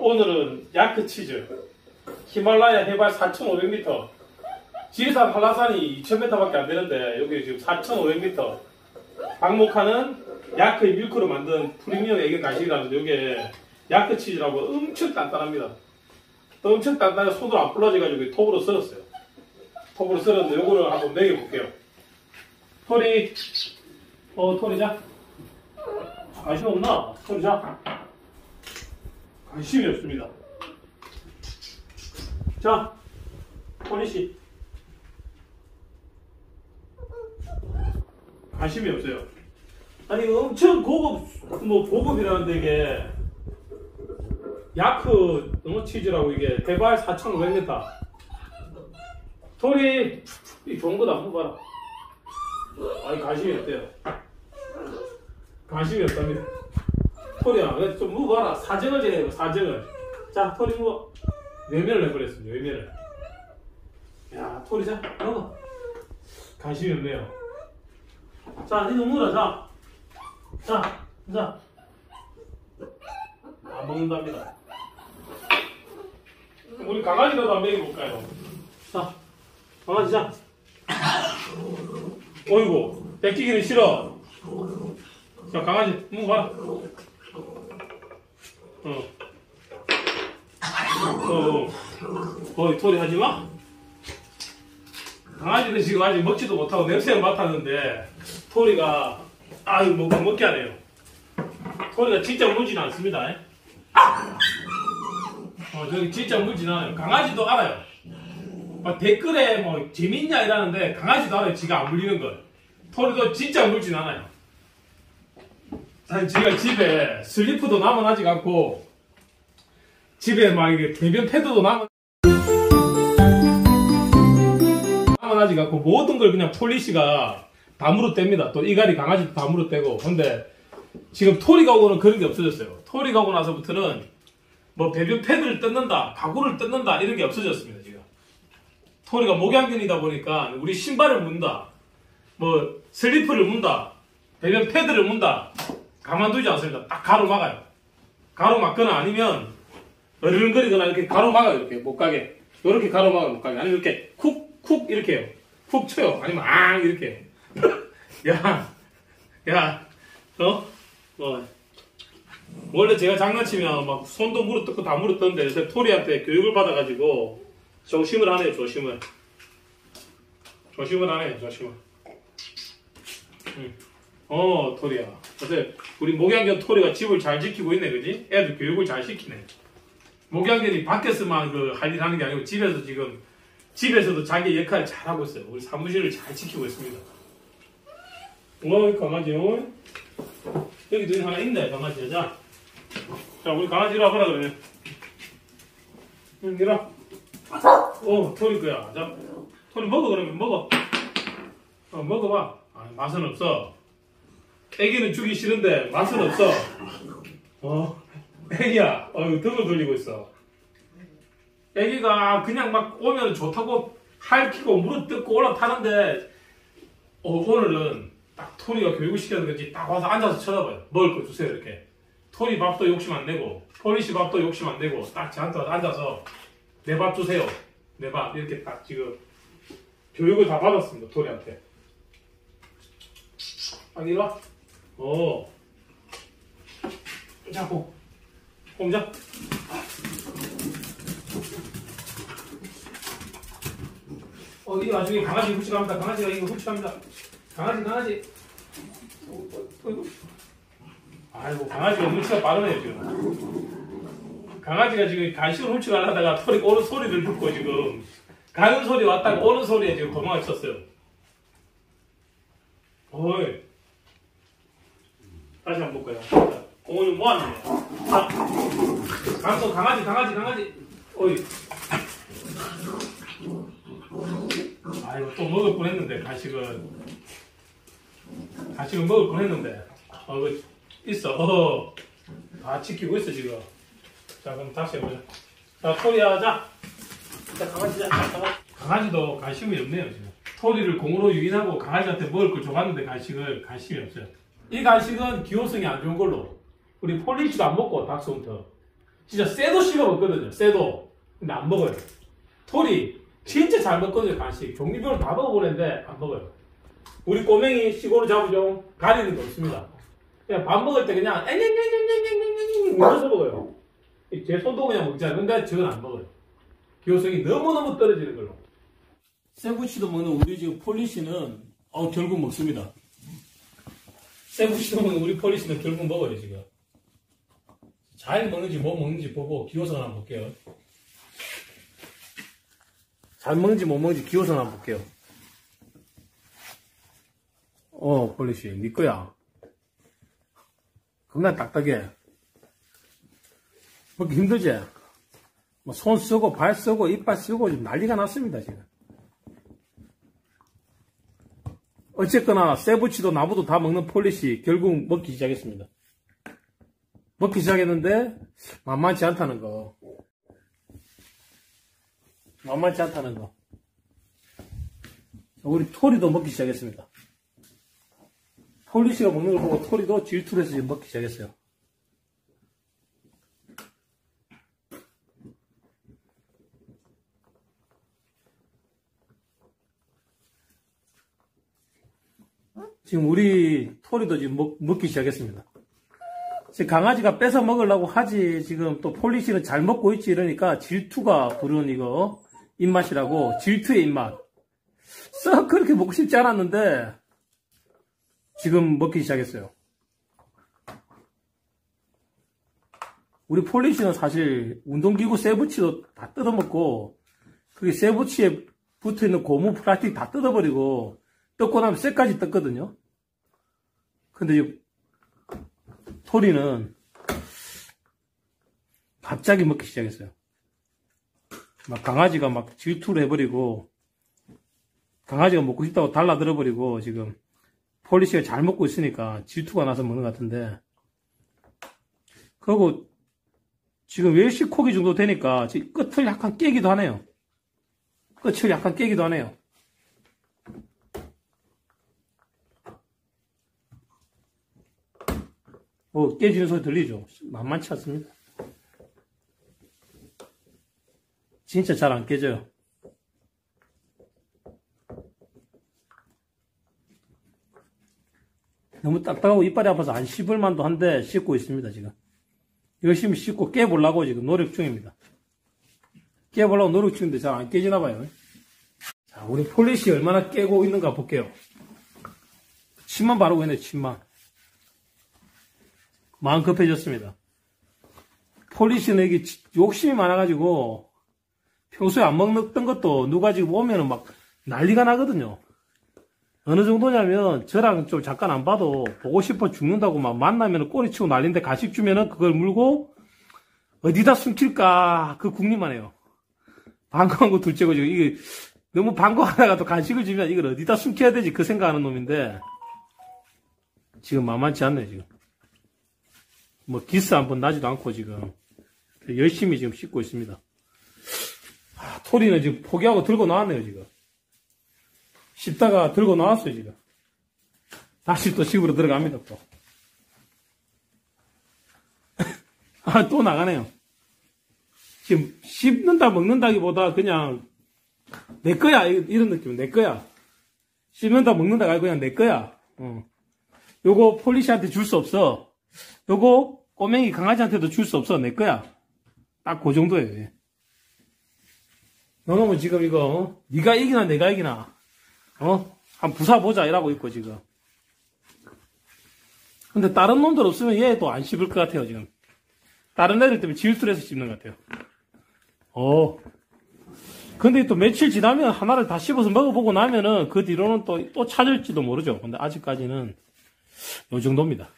오늘은 야크 치즈 히말라야 해발 4,500m 지리산 한라산이 2,000m밖에 안 되는데 여기 지금 4,500m 방목하는 야크의 밀크로 만든 프리미엄 애견 간식이라는데 이게 야크 치즈라고 엄청 단단합니다. 또 엄청 단단해 손으로 안 부러져가지고 톱으로 썰었어요. 톱으로 썰었는데 요거를 한번 먹여볼게요. 토리 어 토리 자 관심 없나? 토리 자 관심이 없습니다. 자 토리 씨 관심이 없어요. 아니 엄청 고급 뭐 고급이라는데 이게 야크 너무 치즈라고 이게 대발 4,500m 토리 이 좋은 거다 한번 봐라. 아니 관심이 없대요. 관심이 없답니다. 토리야 좀 먹어봐라. 사정을 좀 해봐 사정을. 자 토리 먹어. 외면을 해버렸습니다. 외면을. 야 토리 자 먹어. 관심이 없네요. 자, 니도 물어, 자. 자, 자. 안 먹는답니다. 우리 강아지라도 한번 먹여볼까요? 자, 강아지, 자. 어이구, 뺏기기는 싫어. 자, 강아지, 먹어봐. 어. 어, 어. 어이, 소리 하지 마. 강아지는 지금 아직 먹지도 못하고 냄새를 맡았는데 토리가 아유 뭐 먹게 하네요. 토리가 진짜 물지는 않습니다. 어 저기 진짜 물지는 않아요. 강아지도 알아요. 막 댓글에 뭐 재밌냐 이러는데 강아지도 알아요. 지가 안 물리는 걸. 토리도 진짜 물진 않아요. 아니 지가 집에 슬리프도 남아나지 않고 집에 막 이게 배변 패드도 남아 남아나지 않고 모든 걸 그냥 폴리시가 다 물어댑니다. 또 이갈이 강아지도 다 물어대고. 근데 지금 토리가 오고는 그런 게 없어졌어요. 토리가 오고 나서부터는 뭐 배변 패드를 뜯는다, 가구를 뜯는다 이런 게 없어졌습니다. 지금 토리가 목양견이다 보니까 우리 신발을 문다, 뭐 슬리퍼를 문다, 배변 패드를 문다 가만두지 않습니다. 딱 가로막아요. 가로막거나 아니면 어르렁거리거나 이렇게 가로막아요. 이렇게 못 가게. 이렇게 가로막아요. 못 가게. 아니면 이렇게 쿡, 쿡 이렇게 해요. 쿡 쳐요. 아니면 앙 이렇게 해요. 야, 야, 어? 뭐, 원래 제가 장난치면 막 손도 물어뜯고 다 물어뜯는데 요새 토리한테 교육을 받아가지고 조심을 하네요, 조심을. 조심을 하네요, 조심을. 응. 어, 토리야. 요새 우리 목양견 토리가 집을 잘 지키고 있네, 그지? 애들 교육을 잘 시키네. 목양견이 밖에서만 그 할 일 하는 게 아니고 집에서 지금 집에서도 자기 역할을 잘 하고 있어요. 우리 사무실을 잘 지키고 있습니다. 어이 강아지 어이 여기도 하나 있네 강아지 자. 자 우리 강아지 이리 와보라 그러면 응 이리 와. 어 토리 거야 자 토리 먹어 그러면 먹어 어 먹어봐 아, 맛은 없어 애기는 주기 싫은데 맛은 없어 어 애기야 어휴 등을 돌리고 있어 애기가 그냥 막 오면 좋다고 할퀴고 무릎 뜯고 올라타는데 어, 오늘은 딱 토리가 교육을 시켰는지 딱 와서 앉아서 쳐다봐요. 먹을 거 주세요 이렇게. 토리 밥도 욕심 안 내고 폴리시 밥도 욕심 안 내고 딱 저한테 앉아서 내 밥 주세요. 내 밥 이렇게 딱 지금 교육을 다 받았습니다. 토리한테. 아 이리 와. 어. 자, 고. 꼼자. 어, 이 나중에 강아지 훌치갑니다. 강아지가 이거 훌치갑니다. 강아지, 강아지. 어, 어, 어, 아이고, 강아지가 훌치가 빠르네요, 지금. 강아지가 지금 간식을 훌치가 하다가 소리, 오는 소리를 듣고 지금 가는 소리 왔다가 오는 소리에 지금 도망을 쳤어요. 어이. 다시 한번 볼까요? 오늘 뭐 하는 거야? 자, 강소 강아지, 강아지, 강아지. 어이. 아이고 또 먹을 뻔 했는데 간식을 간식을 먹을 뻔 했는데 어 이거 있어 어 다 지키고 있어 지금 자 그럼 다시 해보자 자 토리야 자, 자 강아지 자 강아지. 강아지도 관심이 없네요 지금 토리를 공으로 유인하고 강아지한테 먹을 걸 줘봤는데 간식을 관심이 없어요 이 간식은 기호성이 안 좋은 걸로 우리 폴리치도 안 먹고 닥스훈터 진짜 쇠도 씹어 먹거든요. 쇠도. 근데 안 먹어요. 토리 진짜 잘 먹거든요. 간식. 종류별로 다 먹어보는데 안 먹어요. 우리 꼬맹이 시골을 잡으죠. 가리는 거 없습니다. 그냥 밥 먹을 때 그냥 앵앵앵앵앵앵앵앵 울면서 먹어요. 제 손도 그냥 먹잖아요. 근데 저는 안 먹어요. 기호성이 너무너무 떨어지는 걸로. 생부치도 먹는 우리 지금 폴리시는 어, 결국 먹습니다. 먹는 우리 폴리시는 결국 먹어요 지금. 잘 먹는지 못 먹는지 보고 기호성 한번 볼게요. 잘 먹는지 못 먹는지 기호성 한번 볼게요. 어, 폴리시, 니 거야. 겁나 딱딱해. 먹기 힘들지? 뭐 손 쓰고, 발 쓰고, 이빨 쓰고, 지금 난리가 났습니다, 지금. 어쨌거나, 쇠붙이도 나무도 다 먹는 폴리시, 결국 먹기 시작했습니다. 먹기 시작했는데, 만만치 않다는 거. 만만치 않다는 거. 우리 토리도 먹기 시작했습니다. 폴리시가 먹는 걸 보고 토리도 질투를 해서 먹기 시작했어요. 지금 우리 토리도 지금 먹, 먹기 시작했습니다. 지금 강아지가 뺏어 먹으려고 하지 지금 또 폴리시는 잘 먹고 있지 이러니까 질투가 부르는 이거 입맛이라고 질투의 입맛 썩 그렇게 먹고 싶지 않았는데 지금 먹기 시작했어요. 우리 폴리시는 사실 운동기구 세부치도 다 뜯어먹고 그게 세부치에 붙어있는 고무 플라스틱 다 뜯어버리고 뜯고 나면 쇠까지 뜯거든요. 근데 이 토리는 갑자기 먹기 시작했어요. 막 강아지가 막 질투를 해버리고 강아지가 먹고 싶다고 달라들어버리고 지금 폴리시가 잘 먹고 있으니까 질투가 나서 먹는 것 같은데 그리고 지금 웰시 코기 정도 되니까 끝을 약간 깨기도 하네요. 끝을 약간 깨기도 하네요. 어, 깨지는 소리 들리죠? 만만치 않습니다. 진짜 잘 안 깨져요. 너무 딱딱하고 이빨이 아파서 안 씹을 만도 한데 씹고 있습니다, 지금. 열심히 씹고 깨보려고 지금 노력 중입니다. 깨보려고 노력 중인데 잘 안 깨지나 봐요. 자, 우리 폴리시 얼마나 깨고 있는가 볼게요. 침만 바르고 있네, 침만. 마음 급해졌습니다. 폴리시는 이게 욕심이 많아가지고 평소에 안 먹던 것도 누가 지금 오면은 막 난리가 나거든요. 어느 정도냐면 저랑 좀 잠깐 안 봐도 보고 싶어 죽는다고 막 만나면 꼬리치고 난리인데 간식 주면은 그걸 물고 어디다 숨길까 그 궁리만 해요. 방구한 거 둘째고 지금 이게 너무 방구하다가 또 간식을 주면 이걸 어디다 숨겨야 되지 그 생각하는 놈인데 지금 만만치 않네 지금. 뭐 기스 한 번 나지도 않고 지금 열심히 지금 씻고 있습니다. 아, 토리는 지금 포기하고 들고 나왔네요 지금. 씹다가 들고 나왔어요, 지금. 다시 또 집으로 들어갑니다, 또. 아, 또 나가네요. 지금 씹는다, 먹는다기보다 그냥 내 거야, 이런 느낌, 내 거야. 씹는다, 먹는다가 그냥 내 거야. 어. 요거 폴리시한테 줄 수 없어. 요거 꼬맹이 강아지한테도 줄 수 없어, 내 거야. 딱 그 정도예요. 너놈은 지금 이거, 어? 네가 이기나 내가 이기나. 어? 한 부사 보자 이라고 있고 지금. 근데 다른 놈들 없으면 얘도 안 씹을 것 같아요 지금. 다른 애들 때문에 질투를 해서 씹는 것 같아요. 어. 근데 또 며칠 지나면 하나를 다 씹어서 먹어보고 나면은 그 뒤로는 또, 또 찾을지도 모르죠. 근데 아직까지는 요 정도입니다.